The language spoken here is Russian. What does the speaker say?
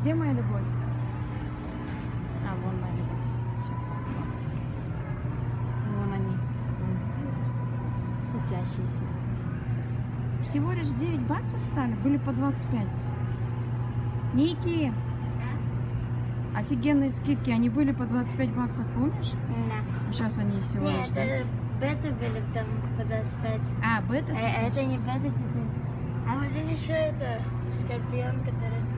Где моя любовь? А, вон моя любовь. Сейчас. Вон они. Вон. Светящиеся. Всего лишь 9 баксов стали, были по 25. Ники! Офигенные скидки, они были по 25 баксов, помнишь? Да. Сейчас они всего лишь Нет, 10. это бета были там по 25. А, бета А это светящиеся. не бета теперь. Еще это скорпион, который